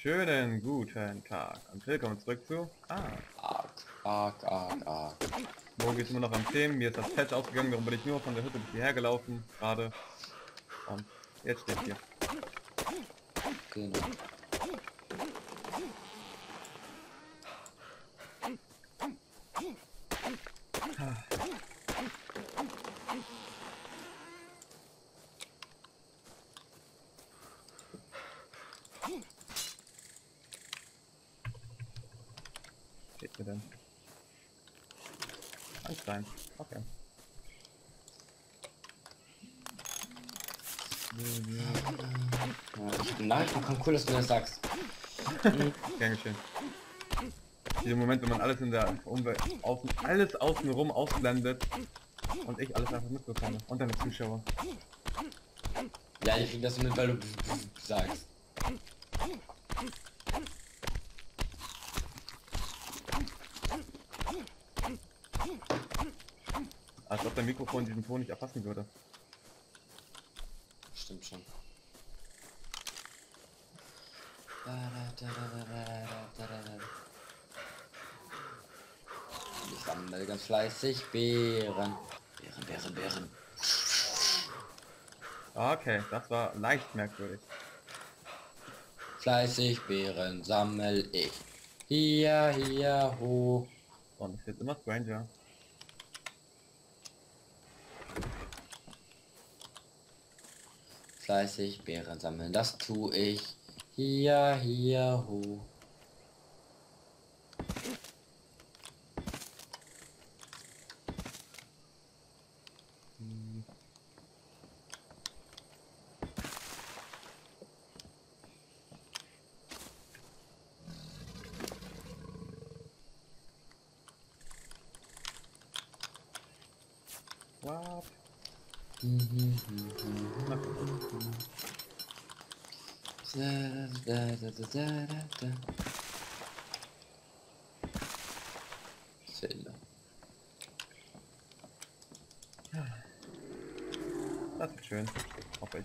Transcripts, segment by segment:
Schönen guten Tag und willkommen zurück zu Ah. Arg, arg, arg, arg. Morgen ist immer noch am Themen. Mir ist das Patch ausgegangen, darum bin ich nur von der Hütte bis hierher gelaufen, gerade. Und jetzt steht hier. Genau. Steht mir denn? Eins rein. Okay. Ja, ich bin bekommen, cool, dass du das sagst. Gern geschehen. Dieser Moment, wenn man alles in der Umwelt, außen, alles außenrum ausblendet und ich alles einfach mitbekomme. Und deine Zuschauer. Ja, ich krieg das mit, weil du sagst. Mikrofon diesen Ton nicht erfassen würde. Stimmt schon. Ich sammle ganz fleißig Beeren. Beeren, Beeren, Beeren. Okay, das war leicht merkwürdig. Fleißig Beeren sammel ich. Hier, hier, ho. Und es wird immer stranger. Fleißig Beeren sammeln, das tu ich. Hier, hier, ho. What? Celle-là. Ah, c'est en fait.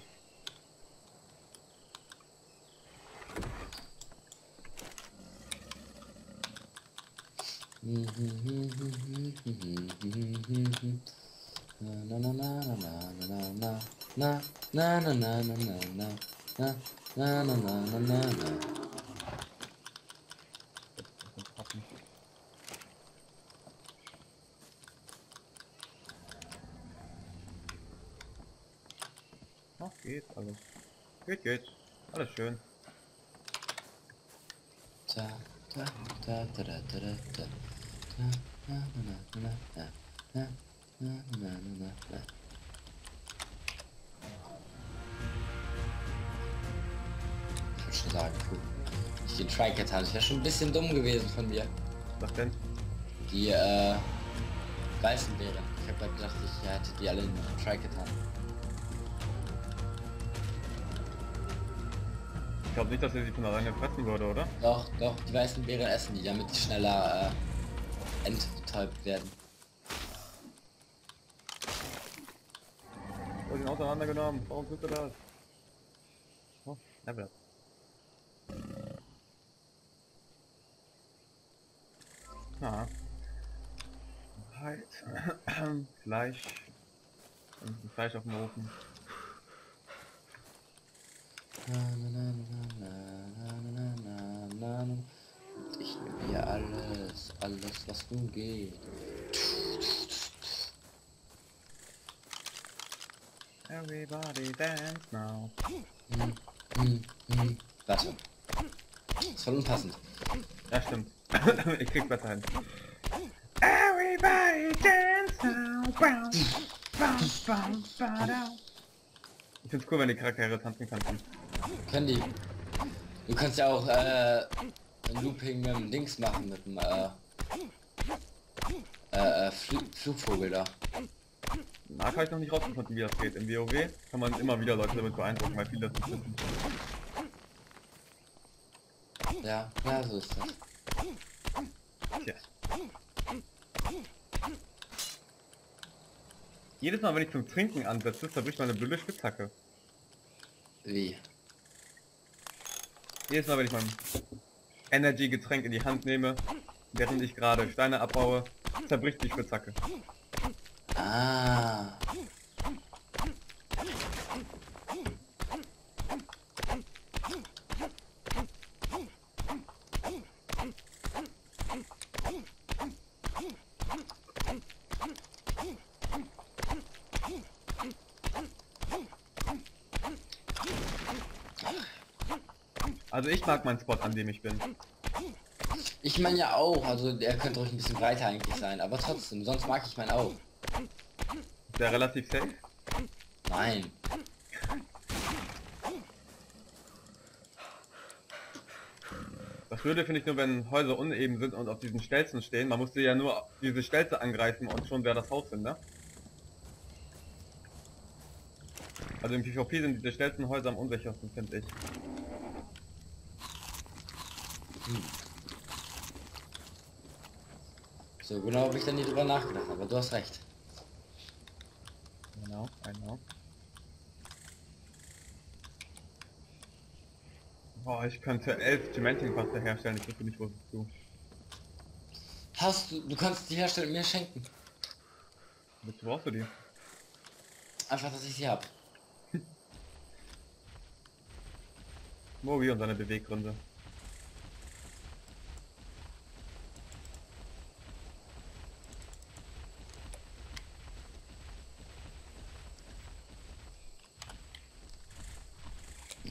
Na na na na na na na na na na na na na na na na na na. Ach, geht alles. Geht, geht. Alles schön. Da da da da da da da na na na na na na na na na na na Ich würde schon sagen, puh. Ich den Tricat hatte, das wäre schon ein bisschen dumm gewesen von mir. Was denn? Die äh, weißen wäre. Ich habe halt gedacht, ich hätte die alle in Tricat haben. Ich glaube nicht, dass er sie von alleine fressen würde, oder? Doch, doch, die weißen Beeren essen die, damit die schneller äh, enttäubt werden. ihn auseinandergenommen. Warum tut er das? Oh, Level up. Na. Halt. Fleisch. Und Fleisch auf dem Ofen. Ich nehme hier alles, alles was umgeht. Everybody dance now. Hm, hm, hm. Warte. Das ist voll unpassend. Ja, stimmt. ich krieg besser hin. Everybody dance now. Bam, bam, bam, bada. Ich find's cool, wenn die Charaktere tanzen könnten. Können die. Du kannst ja auch äh, ein Looping mit dem Dings machen, mit dem äh, äh, äh, Fl Flugvogel da. Na, habe ich noch nicht rausgefunden, wie das geht. Im WoW kann man immer wieder Leute damit beeindrucken, weil viele das nicht wissen. Ja, ja, so ist das. Tja. Jedes Mal, wenn ich zum Trinken ansetze, zerbricht meine blöde Spitzhacke. Wie? Jedes Mal, wenn ich mein Energy-Getränk in die Hand nehme, während ich gerade Steine abbaue, zerbricht die Spitzhacke. Ah. Also ich mag meinen Spot, an dem ich bin. Ich meine ja auch, also der könnte ruhig ein bisschen breiter eigentlich sein, aber trotzdem, sonst mag ich meinen auch. Ist der relativ safe? Nein. Das Blöde finde ich nur, wenn Häuser uneben sind und auf diesen Stelzen stehen. Man musste ja nur diese Stelze angreifen und schon wäre das Haus hin, ne? Also im PvP sind diese Stelzenhäuser am unsichersten, finde ich. So genau habe ich da nie drüber nachgedacht, aber du hast recht. Genau, genau. Boah, ich könnte elf Cementing-Paste herstellen, ich wüsste nicht, wo es zu. Hast du, du kannst die herstellen und mir schenken. Wozu brauchst du die? Einfach, dass ich sie hab. Mogi und seine Beweggründe.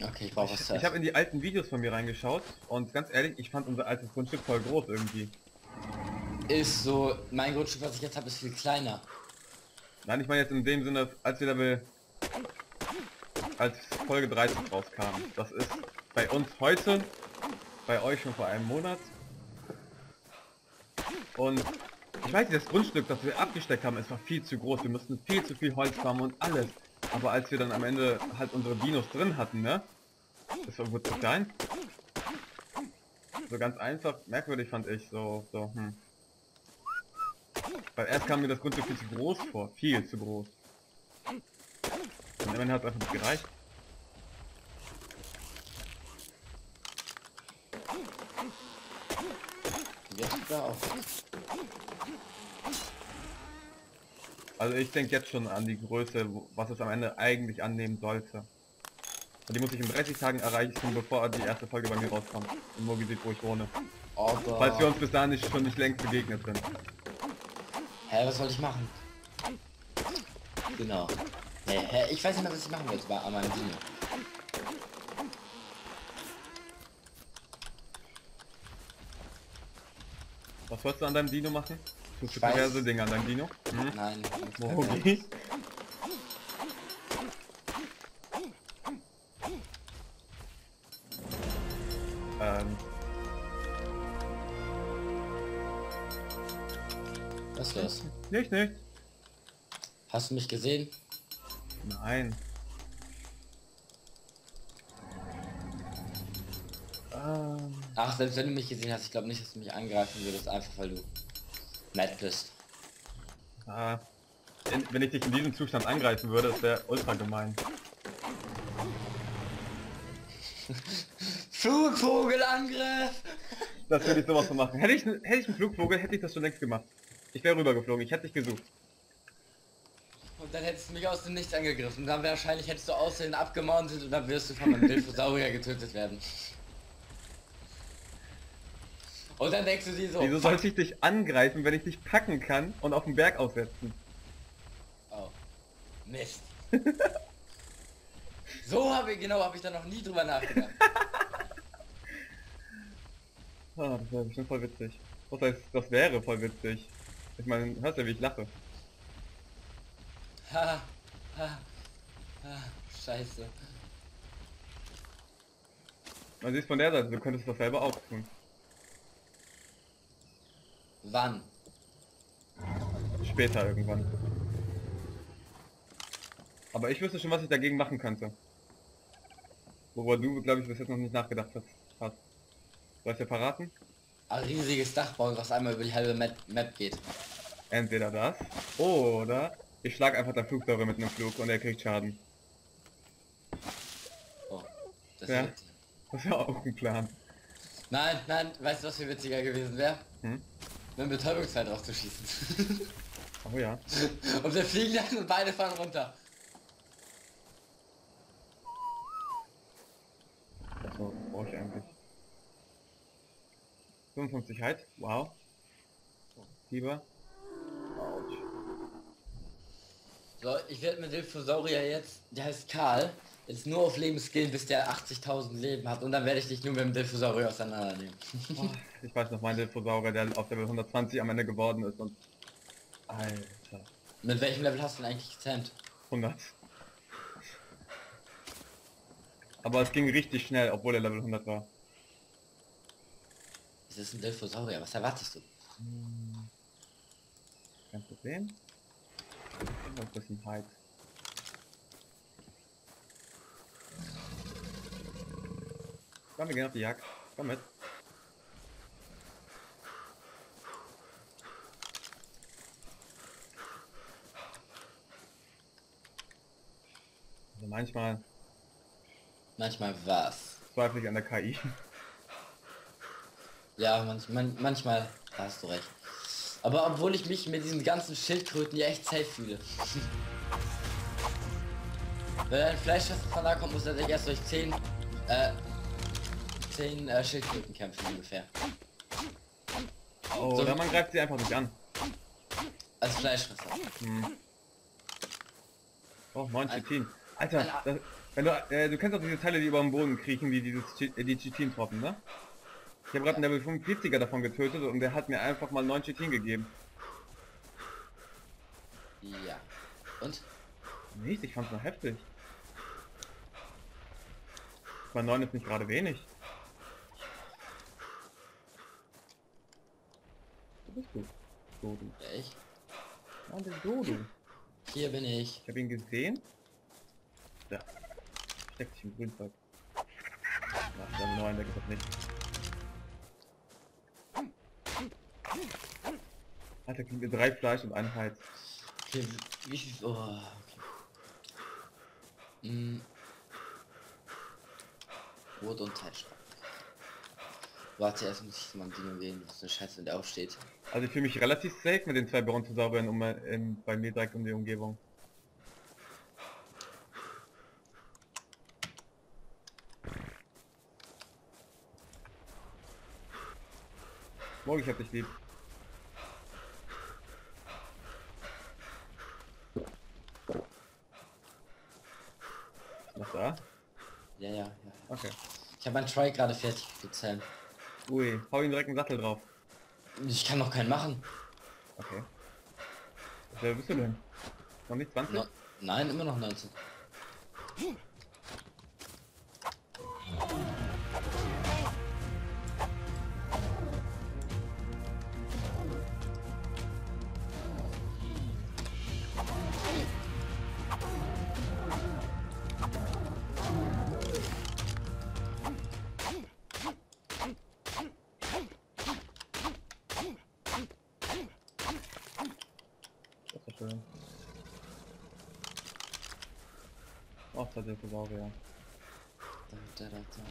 Okay, ich brauche was Ich, zu ich habe in die alten Videos von mir reingeschaut und ganz ehrlich, ich fand unser altes Grundstück voll groß irgendwie. Ist so, mein Grundstück, was ich jetzt habe, ist viel kleiner. Nein, ich meine jetzt in dem Sinne, als wir Level... als Folge 30 rauskam. Das ist bei uns heute, bei euch schon vor einem Monat. Und ich weiß nicht, das Grundstück, das wir abgesteckt haben, es war viel zu groß. Wir mussten viel zu viel Holz farmen und alles. Aber als wir dann am Ende halt unsere Dinos drin hatten, ne? Das war gut zu klein. So ganz einfach, merkwürdig fand ich, so, so, hm. Weil erst kam mir das Grundstück viel zu groß vor, viel zu groß. Und Ende hat es einfach nicht gereicht. Jetzt wieder auf. Also ich denke jetzt schon an die Größe, was es am Ende eigentlich annehmen sollte. Und die muss ich in 30 Tagen erreichen, bevor die erste Folge bei mir rauskommt. Und Mogi sieht, wo ich wohne. Aber... Falls wir uns bis dahin nicht schon nicht längst begegnet sind. Hä, was soll ich machen? Genau. Hä, hä, ich weiß nicht mehr, was ich machen wollte bei an meinem Dino. Was wolltest du an deinem Dino machen? Du diverse an deinem Dino? Hm? Nein. Mogi? ähm, Was ist los? nicht, nicht. Hast du mich gesehen? Nein. Ähm, Ach, selbst wenn du mich gesehen hast, ich glaube nicht, dass du mich angreifen würdest, einfach weil du bist. ah, in, wenn ich dich in diesem Zustand angreifen würde, das wäre ultra gemein. Flugvogelangriff! Das würde ich sowas so machen. Hätte ich, hätte ich einen Flugvogel, hätte ich das schon längst gemacht. Ich wäre rübergeflogen, ich hätte dich gesucht. Und dann hättest du mich aus dem Nichts angegriffen. Dann wahrscheinlich hättest du aussehen abgemountet und dann wirst du von einem Wildversaurier getötet werden. Und dann denkst du dir so, Wieso sollte ich dich angreifen, wenn ich dich packen kann und auf den Berg aussetzen? Oh. Mist. so habe ich, genau, habe ich da noch nie drüber nachgedacht. Ah, das wäre bestimmt voll witzig. Was heißt, das wäre voll witzig. Ich meine, hörst ja, wie ich lache. Ha, ha, ha, scheiße. Man sieht von der Seite, du könntest das selber auch tun. Wann? Später irgendwann. Aber ich wüsste schon, was ich dagegen machen könnte. Worüber du, glaube ich, bis jetzt noch nicht nachgedacht hast. Soll ich dir verraten? Ein riesiges Dach bauen, was einmal über die halbe Map, Map geht. Entweder das, oder ich schlage einfach dein Flugsäure mit einem Flug und er kriegt Schaden. Oh, das Ja. Das ist ja auch ein Plan. Nein, nein, weißt du, was viel witziger gewesen wäre? Hm? Mit dem Betäubungsfeld draufzuschießen. Oh ja. und wir fliegen dann und beide fahren runter. So, brauche ich eigentlich. 55 Heiz, wow. Fieber. Autsch. So, ich werde mit Dilphosaurier jetzt, der heißt Karl, jetzt nur auf Leben skillen, bis der 80.000 Leben hat und dann werde ich dich nur mit dem Dilphosaurier auseinandernehmen. Oh, ich weiß noch, mein Dilphosaurier, der auf Level 120 am Ende geworden ist und... Alter. mit welchem Level hast du denn eigentlich gezähmt? 100. Aber es ging richtig schnell, obwohl er Level 100 war. Das ist ein Dilphosaurier, was erwartest du? Kein Problem. Noch ein bisschen Komm, wir gehen auf die Jagd. Komm mit. Also manchmal Manchmal was. zweifle ich an der KI. Ja, manch, man, manchmal da hast du recht. Aber obwohl ich mich mit diesen ganzen Schildkröten ja echt safe fühle. Wenn ein Fleischfresser von da kommt, muss er sich erst durch 10 äh, 10 äh, Schildkröten kämpfen ungefähr. Oh, So. oder man greift sie einfach nicht an. Als Fleischfresser. Hm. Oh, 9 Ein- Chitin. Alter, das, wenn du, äh, du kennst auch diese Teile, die über dem Boden kriechen, wie dieses äh, die Chitin-Tropfen, ne? Ich habe gerade einen Level 45er davon getötet und der hat mir einfach mal 9 Chitin gegeben. Ja. Und? Nicht, ich fand's noch heftig. Bei 9 ist nicht gerade wenig. Bist du? Dodu. Ja, ich. Der Dodu. Hier bin ich. Ich habe ihn gesehen. Da. Steckt sich im Grünzeug. Ach, der 9, der das nicht. Alter, kriegen wir drei Fleisch und ein Heiz. Okay, wie viel. Oh, okay. Mm. Rot und Teilschrank. Warte, erst muss ich mal Dino wählen, das ist eine Scheiße, wenn der aufsteht. Also ich fühle mich relativ safe mit den zwei Bronzesauriern um, in, bei mir direkt um die Umgebung. Morgen, ich hab dich lieb. Noch da? Ja, ja, ja. Okay. Ich habe meinen Try gerade fertig gezählt. Ui, hau ihn direkt einen Sattel drauf. Ich kann noch keinen machen. Okay. Wer bist du denn? Noch nicht 20? No, nein, immer noch 19. Ach, das ist Saurier. Da, da,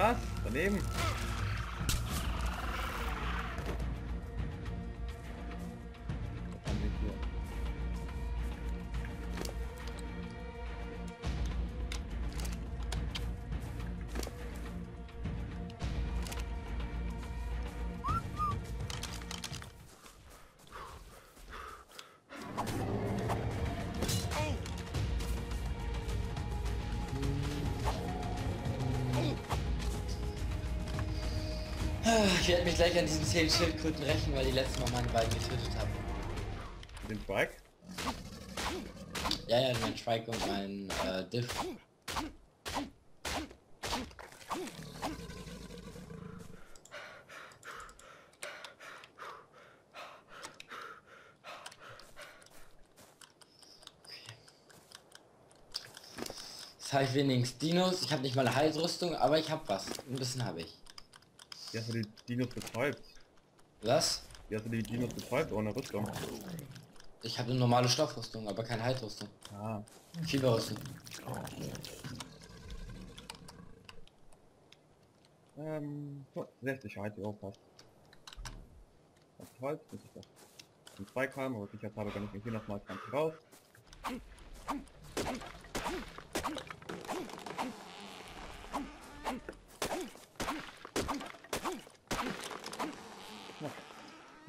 Was? Daneben? Ah, ich werde mich gleich an diesen 10 Schildkröten rächen, weil die letzten Mal meine beiden getötet haben. Den Spike? Ja, ja, mein Spike und mein äh, Diff. habe ich wenigstens Dinos. Ich habe nicht mal eine Heilrüstung, aber ich habe was. Ein bisschen habe ich. Wie hast du die Dinos betäubt? Was? Wie hast du die Dinos betäubt ohne Rüstung? Ich habe eine normale Stoffrüstung, aber keine Heilrüstung. Ah. Fieberrüstung. Ähm, so, 60 halt, ja, passt. Das Holz, muss ich das zum Zweig haben, aber sicher habe, kann ich mich hier nochmal 20 raus.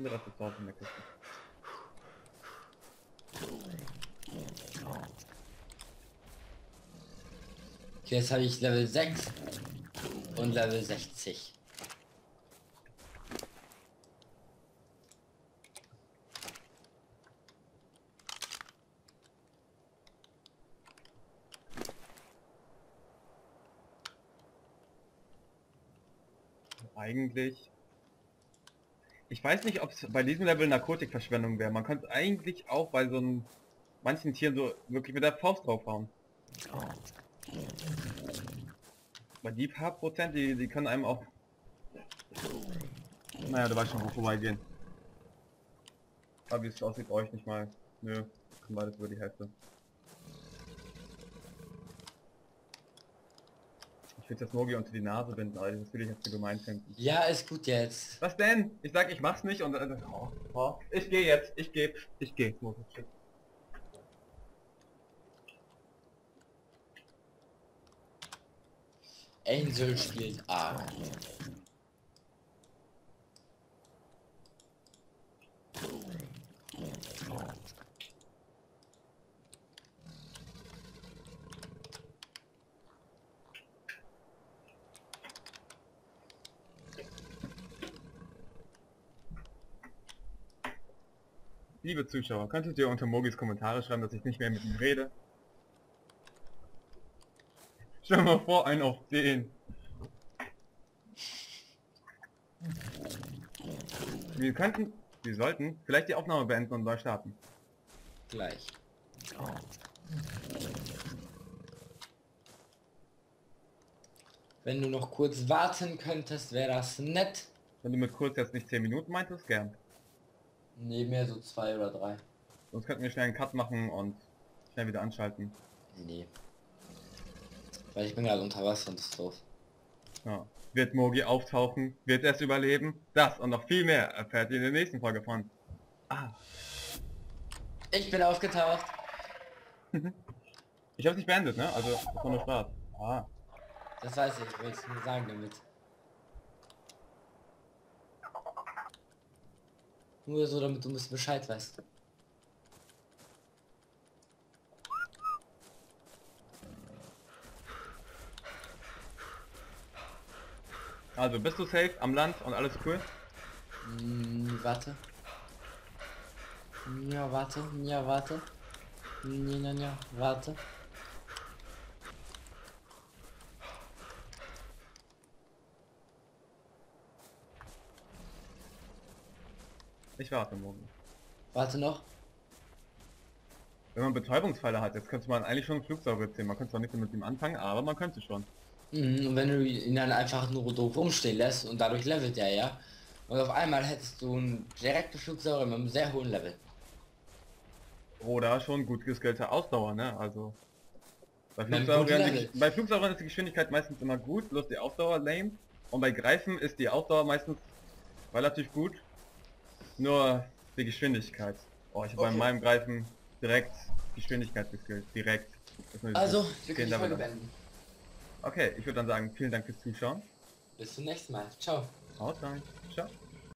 Ja, ist drauf in der Kiste. Jetzt habe ich Level 6 und Level 60. Eigentlich. Ich weiß nicht, ob es bei diesem Level Narkotikverschwendung wäre. Man könnte eigentlich auch bei so einem manchen Tieren so wirklich mit der Faust draufhauen. Weil die paar Prozent, die, die können einem auch... Naja, du weißt schon, wo vorbeigehen. Aber wie es aussieht, brauche ich nicht mal. Nö, kommt beides über die Hälfte. Will das Mogi unter die Nase binden, aber das will ich jetzt zu gemein finden. Ja, ist gut jetzt. Was denn? Ich sag, ich mach's nicht und... Äh, oh, oh, ich gehe jetzt, ich gehe, ich gehe. Shit. Angel spielt A. Liebe Zuschauer, könntet ihr unter Mogis Kommentare schreiben, dass ich nicht mehr mit ihm rede? Stell mal vor, einen auf den. Wir könnten, wir sollten vielleicht die Aufnahme beenden und neu starten. Gleich. Wenn du noch kurz warten könntest, wäre das nett. Wenn du mit kurz jetzt nicht 10 Minuten meintest, gern. Nee, mehr so zwei oder drei. Sonst könnten wir schnell einen Cut machen und schnell wieder anschalten. Nee. Weil ich bin gerade unter Wasser und das ist doof. Ja. Wird Mogi auftauchen? Wird er es überleben? Das und noch viel mehr erfährt ihr in der nächsten Folge von. Ah. Ich bin aufgetaucht. Ich hab's nicht beendet, ne? Also, das war nur Spaß. Ah. Das weiß ich, ich will es nur sagen damit. Nur so, damit du ein bisschen Bescheid weißt. Also, bist du safe am Land und alles cool? Hm, warte. Ja, warte. Ja, warte. Ja, ja, ja, warte. Ich warte morgen. Warte noch. Wenn man Betäubungspfeile hat, jetzt könnte man eigentlich schon einen Flugsaurier ziehen. Man könnte zwar nicht mit ihm anfangen, aber man könnte schon. Mhm, und wenn du ihn dann einfach nur doof rumstehen lässt und dadurch levelt er ja. Und auf einmal hättest du einen direkten Flugsaurier mit einem sehr hohen Level. Oder schon gut geskillte Ausdauer, ne? Also. Bei Flugsauriern, die, bei Flugsauriern ist die Geschwindigkeit meistens immer gut, bloß die Ausdauer lame. Und bei Greifen ist die Ausdauer meistens relativ gut. Nur die Geschwindigkeit. Oh, ich habe bei Okay. meinem Greifen direkt Geschwindigkeit geskillt. Direkt. Also, wir können die Folge beenden. Okay, ich würde dann sagen, vielen Dank fürs Zuschauen. Bis zum nächsten Mal. Ciao. Haut rein. Ciao.